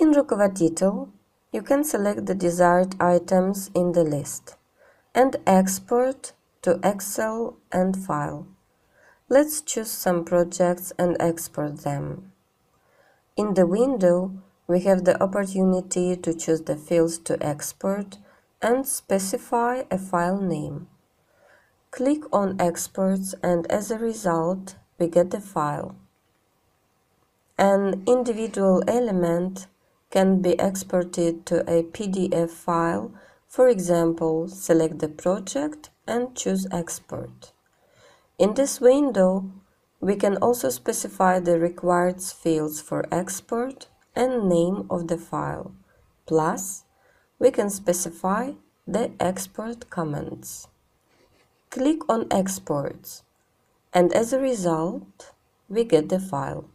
In Rukovoditel, you can select the desired items in the list and export to Excel and File. Let's choose some projects and export them. In the window, we have the opportunity to choose the fields to export and specify a file name. Click on Exports and as a result, we get the file. An individual element can be exported to a PDF file. For example, select the project and choose Export. In this window, we can also specify the required fields for export and name of the file. Plus, we can specify the export commands. Click on Exports and as a result, we get the file.